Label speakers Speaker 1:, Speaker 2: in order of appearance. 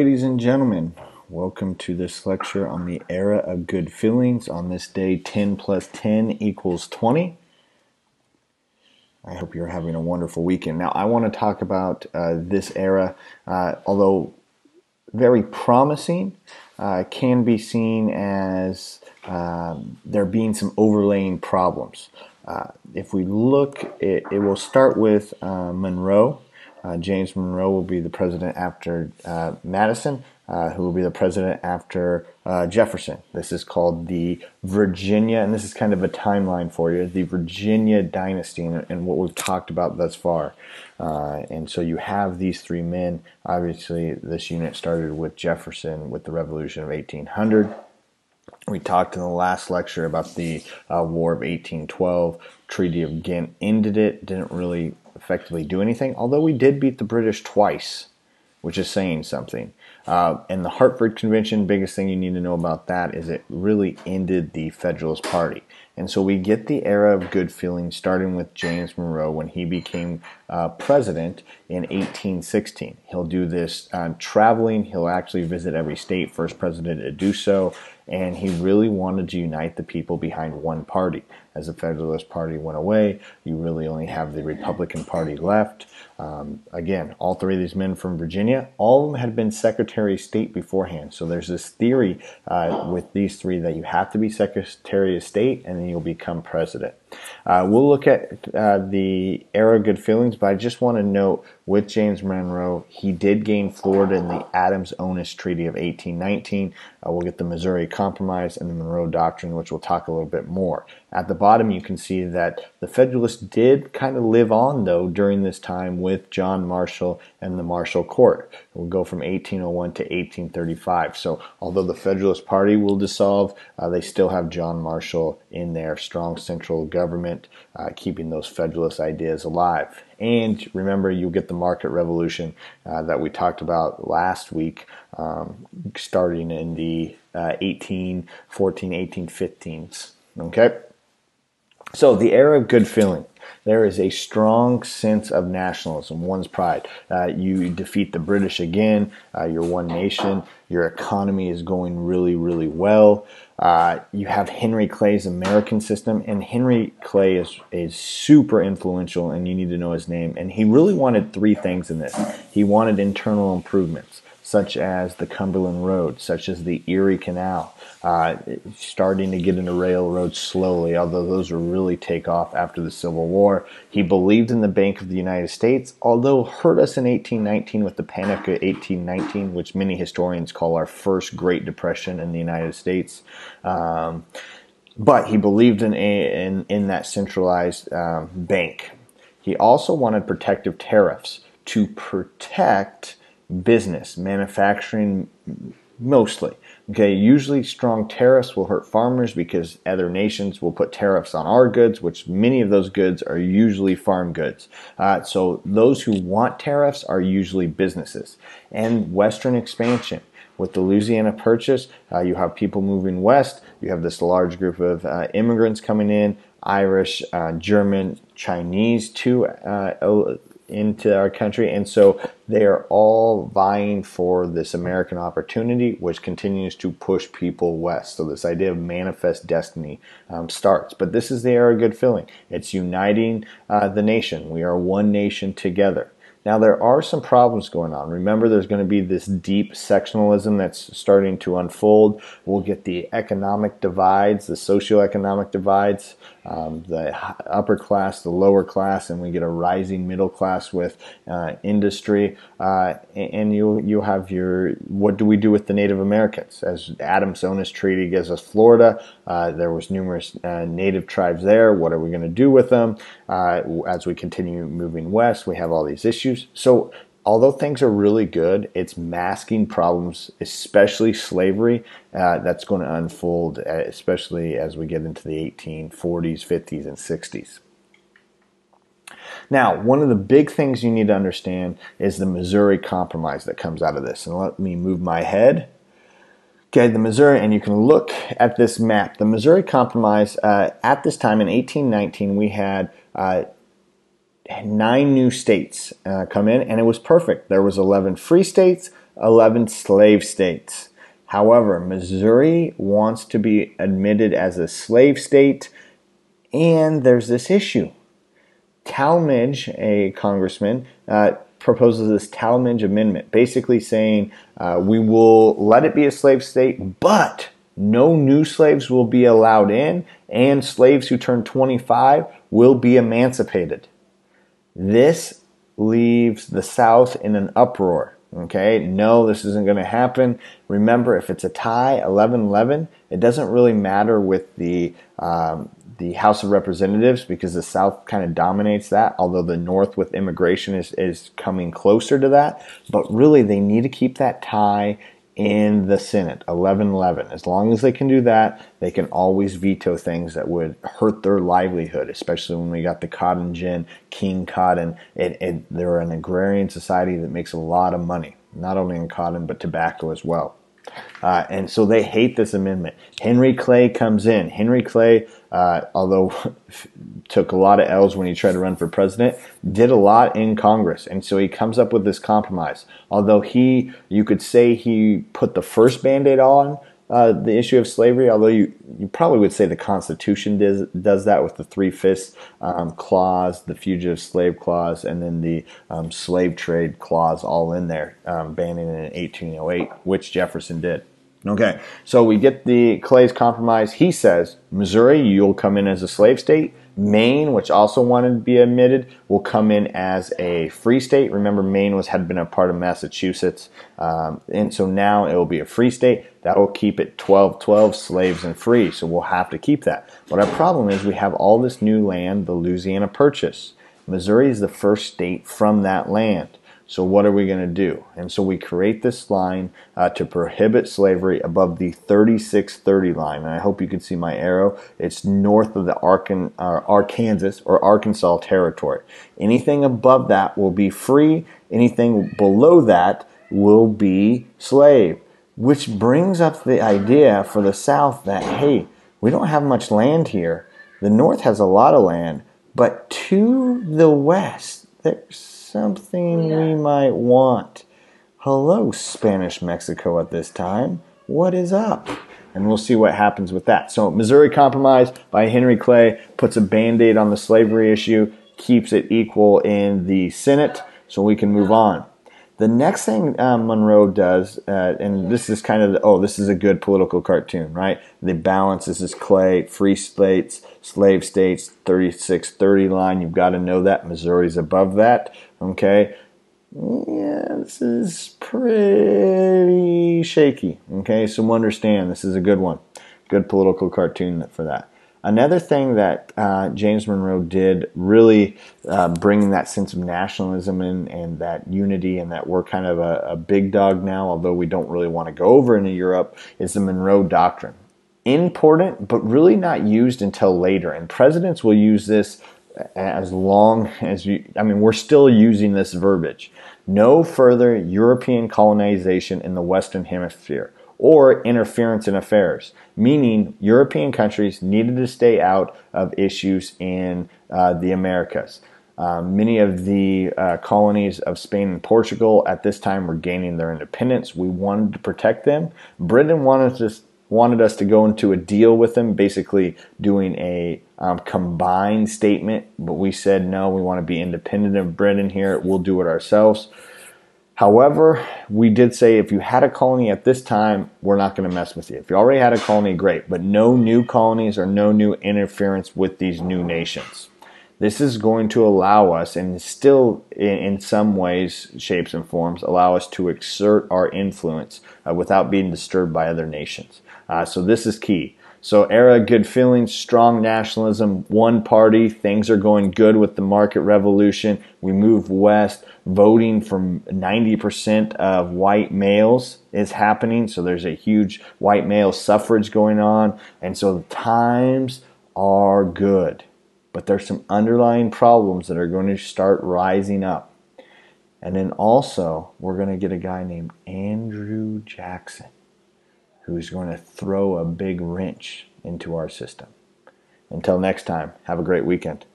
Speaker 1: ladies and gentlemen. Welcome to this lecture on the era of good feelings. On this day, 10 plus 10 equals 20. I hope you're having a wonderful weekend. Now, I want to talk about uh, this era, uh, although very promising, uh, can be seen as um, there being some overlaying problems. Uh, if we look, it, it, will start with uh, Monroe. Uh, James Monroe will be the president after Madison uh, who will be the president after uh, Jefferson. This is called the Virginia, and this is kind of a timeline for you the Virginia dynasty and, and what we've talked about thus far. Uh, and so you have these three men. Obviously, this unit started with Jefferson with the Revolution of 1800. We talked in the last lecture about the uh, War of 1812. Treaty of Ghent ended it, didn't really effectively do anything, although we did beat the British twice, which is saying something. Uh, and the Hartford Convention, biggest thing you need to know about that is it really ended the Federalist Party. And so we get the era of good feeling starting with James Monroe when he became uh, president in 1816. He'll do this uh, traveling, he'll actually visit every state, first president to do so, and he really wanted to unite the people behind one party. As the Federalist Party went away, you really only have the Republican Party left. Um, again, all three of these men from Virginia, all of them had been Secretary of State beforehand. So there's this theory uh, with these three that you have to be Secretary of State and then you'll become president. Uh, we'll look at uh, the era of good feelings, but I just want to note with James Monroe, he did gain Florida in the Adams-Onis Treaty of 1819. Uh, we'll get the Missouri Compromise and the Monroe Doctrine, which we'll talk a little bit more. At the bottom, you can see that the Federalists did kind of live on, though, during this time with John Marshall and the Marshall Court. We'll go from 1801 to 1835. So, although the Federalist Party will dissolve, uh, they still have John Marshall in their strong central government, uh, keeping those Federalist ideas alive. And remember, you'll get the market revolution uh, that we talked about last week, um, starting in the uh, 1814, 1815s. Okay? So, the era of good feeling. There is a strong sense of nationalism, one's pride. Uh, you defeat the British again, uh, you're one nation, your economy is going really, really well. Uh, you have Henry Clay's American system, and Henry Clay is, is super influential, and you need to know his name. And he really wanted three things in this he wanted internal improvements such as the Cumberland Road, such as the Erie Canal, uh, starting to get into railroads slowly, although those will really take off after the Civil War. He believed in the Bank of the United States, although hurt us in 1819 with the Panic of 1819, which many historians call our first Great Depression in the United States. Um, but he believed in, a, in, in that centralized um, bank. He also wanted protective tariffs to protect business, manufacturing mostly. Okay, usually strong tariffs will hurt farmers because other nations will put tariffs on our goods, which many of those goods are usually farm goods. Uh, so those who want tariffs are usually businesses. And Western expansion. With the Louisiana Purchase, uh, you have people moving west. You have this large group of uh, immigrants coming in, Irish, uh, German, Chinese, too uh, into our country. And so they are all vying for this American opportunity, which continues to push people west. So this idea of manifest destiny um, starts. But this is the era of good feeling. It's uniting uh, the nation. We are one nation together. Now, there are some problems going on. Remember, there's going to be this deep sectionalism that's starting to unfold. We'll get the economic divides, the socioeconomic divides, um, the upper class, the lower class, and we get a rising middle class with uh, industry. Uh, and you you have your what do we do with the Native Americans? As Adams-Onis Treaty gives us Florida, uh, there was numerous uh, Native tribes there. What are we going to do with them? Uh, as we continue moving west, we have all these issues. So although things are really good, it's masking problems, especially slavery, uh, that's going to unfold, uh, especially as we get into the 1840s, 50s, and 60s. Now, one of the big things you need to understand is the Missouri Compromise that comes out of this. And let me move my head. Okay, the Missouri, and you can look at this map. The Missouri Compromise, uh, at this time in 1819, we had uh, nine new states uh, come in, and it was perfect. There was 11 free states, 11 slave states. However, Missouri wants to be admitted as a slave state, and there's this issue. Tallmadge, a congressman, uh, proposes this Tallmadge Amendment, basically saying uh, we will let it be a slave state, but no new slaves will be allowed in, and slaves who turn 25 will be emancipated. This leaves the South in an uproar. Okay, no, this isn't going to happen. Remember, if it's a tie, 11-11, it doesn't really matter with the um, the House of Representatives because the South kind of dominates that. Although the North with immigration is is coming closer to that, but really they need to keep that tie in the Senate, 11-11. As long as they can do that, they can always veto things that would hurt their livelihood, especially when we got the cotton gin, King Cotton. It, it, they're an agrarian society that makes a lot of money, not only in cotton, but tobacco as well. Uh, and so they hate this amendment. Henry Clay comes in. Henry Clay, uh, although took a lot of L's when he tried to run for president, did a lot in Congress. And so he comes up with this compromise. Although he, you could say he put the first band aid on uh, the issue of slavery, although you, you probably would say the Constitution does, does that with the three fifths um, clause, the fugitive slave clause, and then the um, slave trade clause all in there, um, banning it in 1808, which Jefferson did. Okay, so we get the Clay's compromise. He says, Missouri, you'll come in as a slave state. Maine, which also wanted to be admitted, will come in as a free state. Remember, Maine was had been a part of Massachusetts, um, and so now it will be a free state. That will keep it 12-12 slaves and free. So we'll have to keep that. But our problem is we have all this new land, the Louisiana Purchase. Missouri is the first state from that land. So what are we going to do? And so we create this line uh, to prohibit slavery above the 3630 line. And I hope you can see my arrow. It's north of the uh, Arkansas or Arkansas territory. Anything above that will be free. Anything below that will be slave. Which brings up the idea for the South that, hey, we don't have much land here. The North has a lot of land, but to the West, there's something yeah. we might want. Hello, Spanish Mexico at this time. What is up? And we'll see what happens with that. So, Missouri Compromise by Henry Clay puts a band aid on the slavery issue, keeps it equal in the Senate, so we can move on. The next thing uh, Monroe does, uh, and this is kind of, the, oh, this is a good political cartoon, right? The balance this is Clay, free states, slave states, 3630 line. You've got to know that. Missouri's above that, okay? Yeah, this is pretty shaky, okay? So understand this is a good one. Good political cartoon for that. Another thing that uh, James Monroe did, really uh, bringing that sense of nationalism in and that unity, and that we're kind of a, a big dog now, although we don't really want to go over into Europe, is the Monroe Doctrine. Important, but really not used until later. And presidents will use this as long as you, I mean, we're still using this verbiage. No further European colonization in the Western Hemisphere or interference in affairs, meaning European countries needed to stay out of issues in uh, the Americas. Um, many of the uh, colonies of Spain and Portugal at this time were gaining their independence. We wanted to protect them. Britain wanted us, wanted us to go into a deal with them, basically doing a um, combined statement, but we said no, we want to be independent of Britain here. We'll do it ourselves. However, we did say if you had a colony at this time, we're not going to mess with you. If you already had a colony, great, but no new colonies or no new interference with these new nations. This is going to allow us, and still in, some ways, shapes, and forms, allow us to exert our influence uh, without being disturbed by other nations. Uh, so, this is key. So, era, good feelings, strong nationalism, one party, things are going good with the market revolution. We move west. Voting from 90% of white males is happening. So, there's a huge white male suffrage going on. And so, the times are good. But there's some underlying problems that are going to start rising up. And then also, we're going to get a guy named Andrew Jackson who's going to throw a big wrench into our system. Until next time, have a great weekend.